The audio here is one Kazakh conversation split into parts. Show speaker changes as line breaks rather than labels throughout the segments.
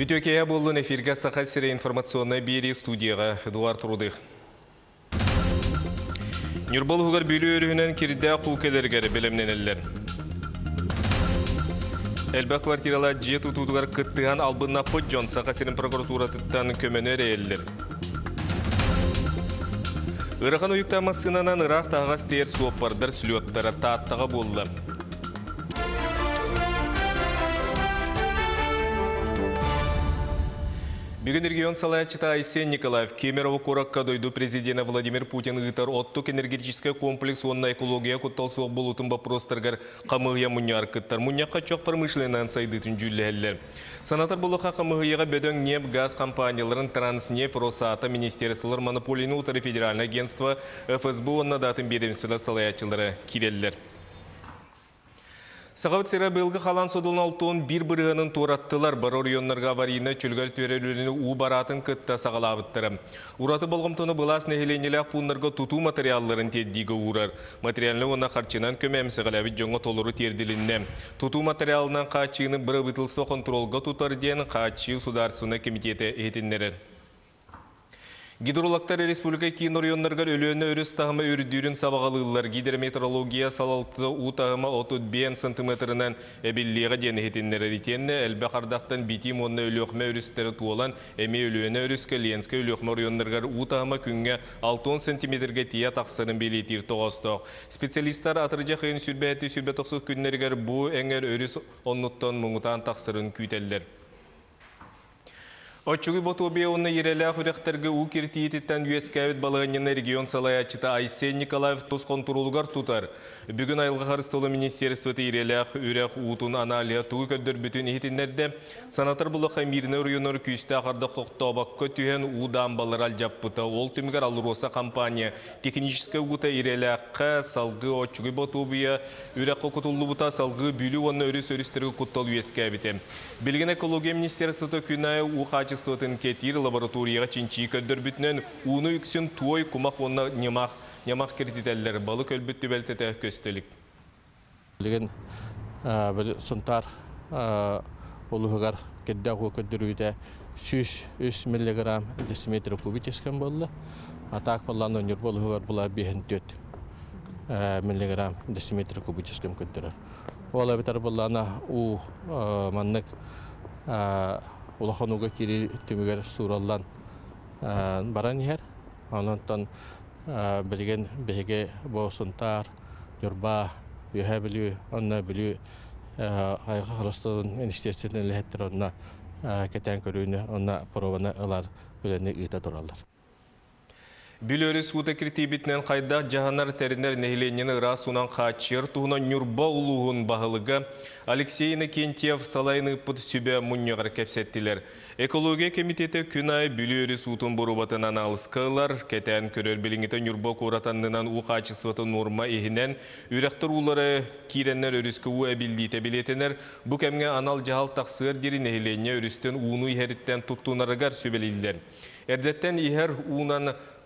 Үтөкея болын эфирге сақат сире информационный бери студияға Эдуард Рудых. Нюрбол хугар бүлі өрігінен кирді қуқелергері білімненелер. Әлбәк квартирала же тутудугар кыттыған албынна Поджон сақат сирин прокуратуратыттан көмені әрелдер. Ирахан уюктамасынанан Ирак тағас тер. Бүгін регион салаячыта Айсен Николаев Кемерово Коракка дойду президента Владимир Путин ытар оттук энергетический комплекс онна экология кутталсу болутын вопростаргар камыгия муньяр кыттар. Муньяка чок промышленнан сайдытын жүлләллер. Санатар болуха камыгияга бөдөң нефть газ компанияларын Транснефть, Росата, Министерстволар, Монополийный утары федеральное агентство, ФСБ онна датын бедемсілі салаячылары киреллер. Сағавыт сера бұлғы қалан содылын алтуын бір бірғының тураттылар бар орионларға аварийны чүлгәр төреліліні у баратын кытта сағалабыттыры. Ураты болғымтыны бұлас нәхеленелі пұнларға туту материалларын теддігі урар. Материалны оны қарчынан көмәмсі ғалабит толыры терділінне. Туту материалынан қачыны бір бұтылсы контролға тутар ден қачы сударсуна комитеті етіннерер. Гидрологтар республика кейін орионларғар өлөні өріс тағымы өрдүрін сабағалылар. Гидрометрология салалты у тағымы 35 сантиметрінен әбіллеға дені хетіннері ретенні әлбі қардақтан битим онны өлөқме өрістері туолан әме өлөні өріскі ленскі өлөқме орионларғар у тағымы күнге 6 сантиметрге тия тақсырын белетір тоғыстық. Специалисттар атыржа қиын сүрбәті сүрбә тоқсыз күннергер бұ әңер өріс оннуттан мұңытан тақсырын күйтелдер. Очуги ботубе онны ерелі хүректерге у киртиететтен үйескәвет балығынен регион салаячыта Айсен Николаев тос контролугар тутар. Бүгін айылға қарыстолы министерствоты ерелі үрек утун аналия туғы көддір бүтін ехетіндерді санатар бұлыққа миріне районыр күйісті ақардық тоқтабаққа түйен удан балар алжаппыта. Ол түмігер алыроса компания техническі ута ерелі салғы очуги ботубе үрек құтылы бұта салғы бүлі оны өріс өрістерге құттал үйескәветі. Білген экология министерствоты күнай у качествотын кетир лабораторияға чинчи көддөр бүтінен уны үксін туой кумақ онна немақ немақ кредителер балы көлбүтті бәлтеті көстелік.
Билген сонтар олуғығар кедді ақуы көддірүйді 100 миллиграмм десиметр кубическен болды. Атақ балланы өнер болуғығар бұла 5-4 миллиграмм десиметр кубическен көддірір. Ола бітар баллана у маннық улахануга кири түмүгер сураллан баран ихер. Ононтон билген беге босунтар, юрба, юха билүү, онна билүү айга харастын университетин лехеттер онна кетен көрүүнү, онна прованы ылар билени ыта туралар.
Бүлөрі суыта кіртейбітінен қайда жағанар тәрінер нәйленені расунан қачыр туғына нүрба ұлуғын бағылығы Алексейна Кентьев салайны бұт сүбе мұньығыр кәпсеттілер. Экология комитеті күн ай бүлөрі суытын бұрубатын аналызқылар, кәтән көрер біліңіті нүрба көратанынан у қачысваты норма ехінен үрәқтір улары киреннер өріскі у әбілдейті білетінер, бұ кәмге анал жағал тақсығыр дері нәйлене өрістен уыну ихеріттен тұттунарығар сөбелейлер. Әрдеттен уынан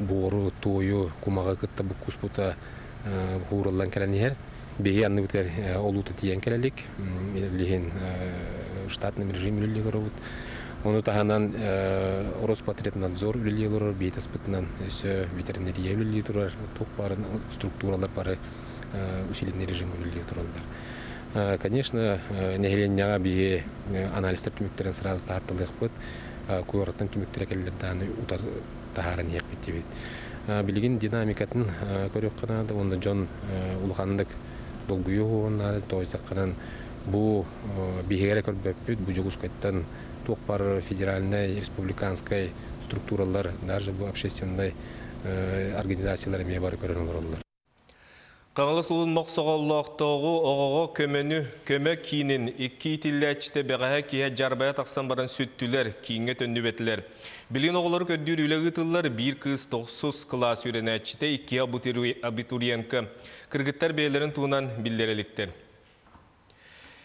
бору тою кумага кытта бу куспута хураллан келенихер беги анны бутер олута тиен келелик лихин штатный режим үлелигоробут оны таханан Роспотребнадзор үлелигорор бейтаспытынан өсө ветеринария турар тук барын структуралар бары усиленный режим туралдар конечно нехеленняга бие анализ түмүктерин сразу тартылык бут куяраттан түмүктер келлердан утар тахарын ек биттибит билигин динамикатын көрөк канады онда жон улхандык долгую онда тойтакканан бу бигере көрбөппүт бу жогускайттан туокпар федеральной республиканской структуралар даже бу общественной организациялар эме бар көрөнөлөр
Қаңылыс ұлын моқсоғаллақтауғы оғоға көмені көмі кейінін екі итілләчті бәғаға кие жарбая тақсан баран сүттілер, кейінге төннүбетілер. Білген оғылар көддір үлі бір кыз 9 класс үйренәчті екі абитуриенкі. Кыргыттар бейлерін туынан білдереліктер.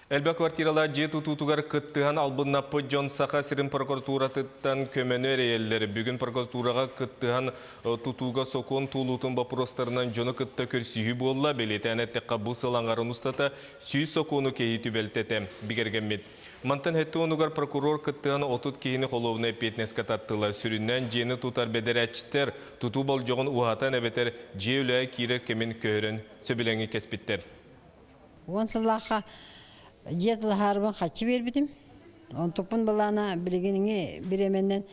Әлбә квартирала же тутутугар кыттыған албынна Джон Саха сирин прокуратуратыттан көмені әрейелері. Бүгін прокуратураға кыттыған тутуға сокон тулутун бапыростарынан жоны кытта көрсүйі болла белеті әнетті қабыл сылаңғарын ұстата сүй сокону кейі түбелтеті бігергенмет. Мантан хетті онугар прокурор кыттыған отут кейіні қолуына петнеске таттыла. Сүріннен жені тутар бедерәчтер, туту бол жоғын уғатан әбетер же үлі кирер кемін көрін сөбілеңі кеспіттер.
Онсыллаха жетіл харбын хачы бербитим. Он тупун балана билигинге биременен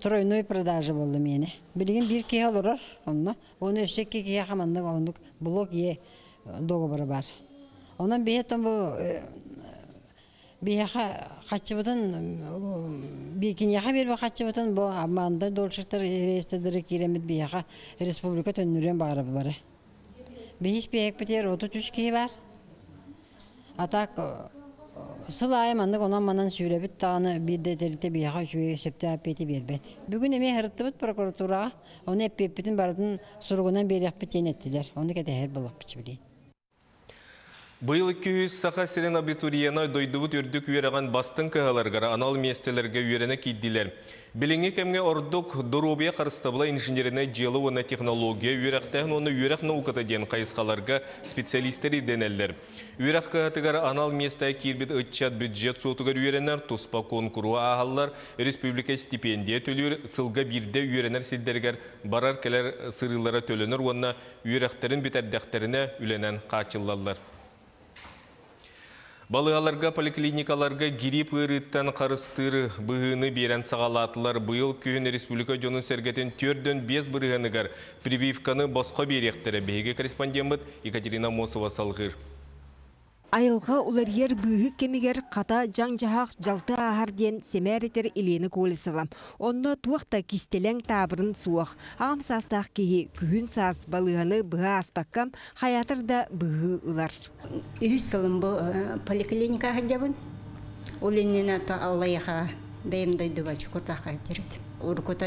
тройной продажа болды мені. Билигин бир кие олорор, онна. Оны өсек кие хамандык ондук блок е договоры бар. Онан бейеттен бу бияха хачыбытын бикиньяха бербе хачыбытын бу аманда долшыктар рейстедері киремет бияха республика төннүрен бары бары. Бейіс бейек бітер 33 кие бар. Атак сылай мандык онан манан сүйлөбүт таганы бирде телите бияха жүйө сөптө апети бербет. Бүгүн эме хырыттыбыт прокуратурага, оны эппеппитин бардын суругунан берекпит тенеттилер. Оны кетер болоппучу билейин.
Быйыл 200 саха сирен абитуриена дойдубут үрдік үйераған бастың кығаларғара анал местелерге үйерені кейділер. Біліңі кәмге ордук дұрубия қарыстабыла инженеріне жылы оны технология үйерақтағын оны үйерақ науката ден қайысқаларға специалистері денелдер. Үйерақ кығатығар анал местай кирбит ұтчат бюджет сотығар үйеренер тұспа конкуру ағалар республика стипендия төлер сылға бірде үйеренер сілдергер барар келер сырылара төленер онына үйерақтарын бітәрдәқтеріне үленен қачылалар. Балыгаларга поликлиникаларга гирип ырыттан қарыстыры бұғыны берен сағалатылар бұйыл күйін республика жонын сәргетін төрден без бұрығыныгар прививканы босқа беректері бейге корреспондент Екатерина Мосова салғыр.
Айылға уларьер бүйі кемігер қата жаң жағақ жалты ағар ден семәретер Елена Колесова. Онны туақта кистелен табырын суақ. Ағам састақ кейі күйін саз балығаны бұға аспаққам, хаятыр да бұғы ұлар.
Үйіс сылым бұл поликлиника хадябын. Ол еннен ата Аллаяға бәйімдой дұбачы құртақа әтереді. Уркута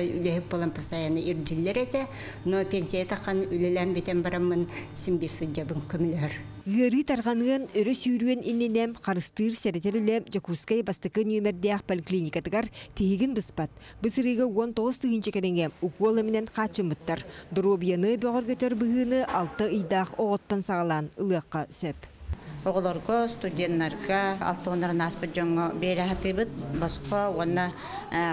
болан постоянно ирдиллер еті, но пенсия таққан үлелән бетен барамын симбир судьябын көмілер.
Гыры тарғанығын өрі сүйруен инненем қарыстыр сәретер үлем Жакускай бастықы нөмердеяқ поликлиникатығар тегін бұспат. Бұсырығы 19 тығынчы кәреңем уколамінен қачымыттар. Дұробияны бөғір көтер бұғыны 6 идақ оғыттан сағалан ұлыққа сөп.
Оғыларға, студенттарға, алтығынарын аспыт жоңы бері хатыбыт, босқа, оны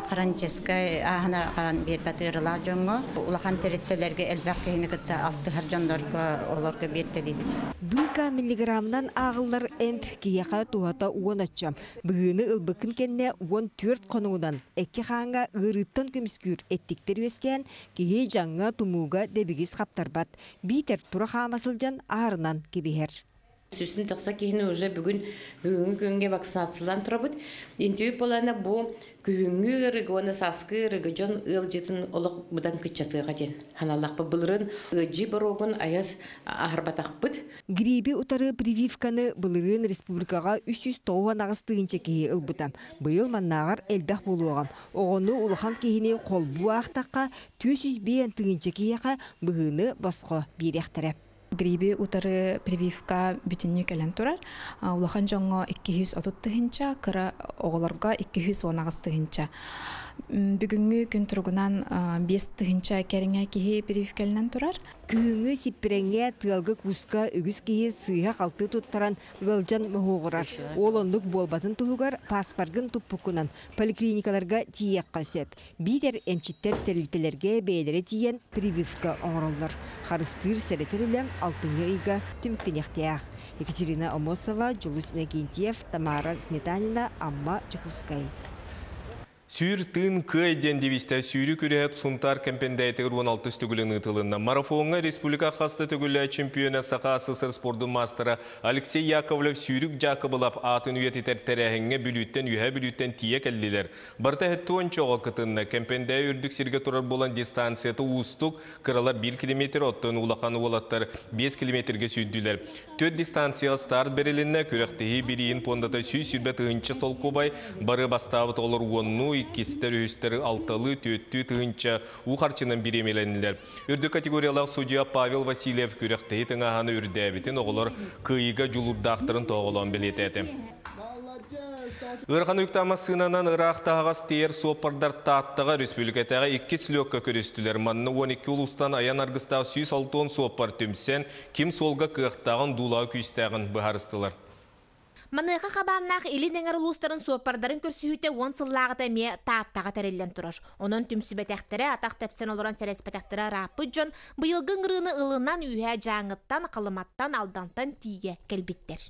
қаранчесқа ағына қаран бер батырылар жоңы, улахан тереттелерге әлбәқ кейіні күтті алты харжандарға оларға берді дейбіт.
Бұйка миллиграмнан ағылар әмп кияқа туғата уон атчам. Бұғыны ылбықын кенне уон төрт қонуынан әкке қаңға ғырыттан көміскүр әттіктер өскен кейі жаңға тумуға дебігіз қаптарбат. Бейтер тұра қамасылжан ағырынан кебехер.
Сүсін тақса кейіні уже бүгін бүгінгі күнге вакцинациялан тұрабыт. Интуй болана бұл күхүнгү ырыгы, оны саскы ырыгы жон ыл жетін олық бұдан күтчатыға ден. Ханалақпы бұлырын ыджи барогын аяз ахарбатақпыт.
Гриби утары прививканы бұлырын республикаға 300 тоуан ағыстығынча кейі ылбытам. Бұйыл маннағар әлбәқ болуағам. Оғыны улахан кейіне қол буақтаққа 400 бейін тығынча кейіға бұғыны босқо беректірі.
Гриби утары прививка бүтүннү келен турар. Улахан жоңго 230 тыгынча, кыра оголорго 210 тыгынча. Бүгүнгү күн тургунан 5 тыгынча кериңе кихи прививкалынан турар.
Күңі сиппіреңе тылғы куска үгіз кейі сыйға қалты туттаран ғылжан мұғығырар. Ол ондық болбатын тұғығар паспаргын тұппықынан поликлиникаларға тиекқа сөп. Бейдер әмчиттер тәрілтелерге бәйлері тиен прививка оңырылыр. Харыстыр сәретер үлем алтыңы үйға түміктенектеяқ. Екатерина Омосова, Жулус Нагентьев, Тамара Сметанина, Амма Чекускай.
Сүйр тын көйден девисте сүйрі күрәт сунтар кемпендәйтер 16 түгілін ұтылында. Марафонға республика қасты түгілі чемпионы Сақа СССР спорды мастера Алексей Яковлев сүйрік жақыбылап атын үйет етер тәрәхіңе бүліттен үйе бүліттен тие кәлділер. Барта әтті ончоға кытынна кемпендәй үрдік сірге тұрар болан дистанцияты ұстық қыралар 1 км оттын улақаны олаттар 5 километрге сүйдділер. Төт дистанция старт берілінне күрәқтігі бірейін пондата сүй сүрбет ұғынчы сол кубай бары бастабыт олар онну иккистер үстер алталы төттү тыынча ухарчынан биремеленилер. Үрдү категориялар судья Павел Васильев күрәхтәй тыңаһаны үрдәбитен оғылар кыйга жулурдақтырын тоғылан билетети. Үрған үктама сынанан Ирақтағас тейер сопардар таттыға республикатаға 2 слөкка көрістілер. Манны 12 улустан аян арғыстағы 106 сопар түмсен, ким солға кықтағын дулау күйістағын бұхарыстылар.
Маныға қабаннақ илин әңір ұлыстарын суаппардарын көрсүйіте он сыллағыта ме тааттаға тәрелден тұраш. Онын түмсібетәқтірі атақ тәпсен олыран сәрәспетәқтірі рапы жон, бұйылғын ғырыны ылынан үйә жаңыттан, қылыматтан, алдантан тие кәлбіттер.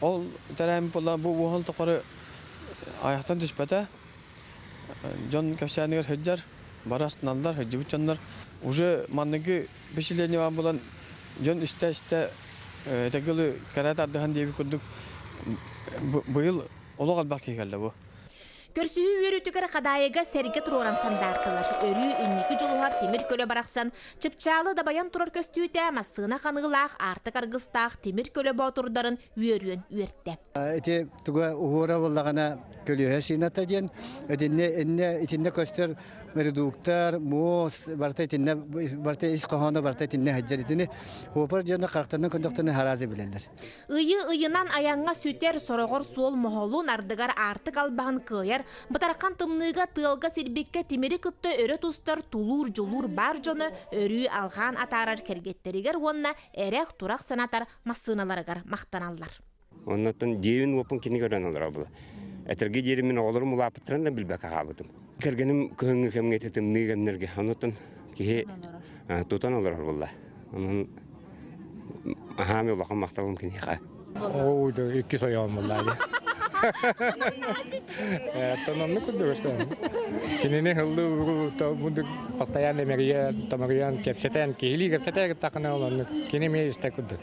Ол тәрәм бола бу уһал тоқары аяқтан түспәтә. Жон кәпсәнегер хәҗҗәр, барастыналдар, хәҗҗибүчәннәр. Уже манныгы бешеләне ва булан жон истә күрдүк. Быел олог албак кигәлде бу.
Көрсүһү үйөрүтүгөр кадайыга серге туроран сандартылар. Өрү үнники жолугар темир көлө бараксан. Чыпчалы да баян турар көстүүтэ масына каныгылаах артык аргыстаах темир көлө ботурдарын үйөрүөн үйөртте.
Эти туга угура боллагана көлөһө сината ден. Эдинне энне итинне көстөр мердуктар мос барта итинне барта ис кохоно барта итинне хаҗҗаритини. Хопар жана картаны кондуктаны харазы билелер.
Ыйы ыйынан аянга сүтер сорогор суол мохолун ардыгар артык албаһын кыяр, бытаракан тымныга тылга сирбекке тимери кытты өрө тустар тулур жулур бар жоны өрүү алган атарар кергеттеригер онна эрек турак санатар массыналарыгар мактаналлар.
Оннотон девин опын кини көрөн олар бұл. Әтерге деримин олар мулапыттыран да билбек. Кергенім көңі кемге тетім нигемнерге. Оннотон кихе тутан олар бұлла. Онын ахами олақан мақталым кини ха.
Ой, да iki soyağım vallahi. Тономны күрдүгөртөн. Кинени хылды bunu постоянно мегия тамагиян кепсетен кихили кепсетен такына оланы. Кини ме исте күрдүк.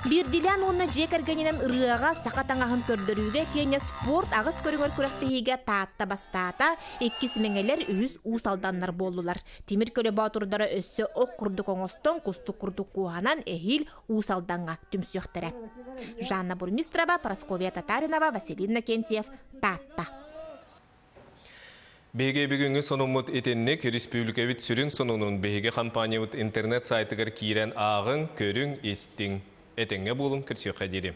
Бирдилен онна жекергенен ырыага сакатаңаһын көрдөрүүгө кене спорт агыс көрүңөр күрәктеһиге таатта бастаата иккис меңелер үз усалданнар болдулар. Тимир көлө батурдары өссө ок курдук оңостон кустук курдук куанан эхил усалданга түмсөктөрө. Жанна Бурмистрова, Прасковия Татаринова, Василина Кентьев, Таатта.
Беге бүгінгі сонумут етеннек республика бит сүрін сонунун беге компания интернет сайтыгар кирен ағын көрің естің. Этеңге болын кірсе қадері.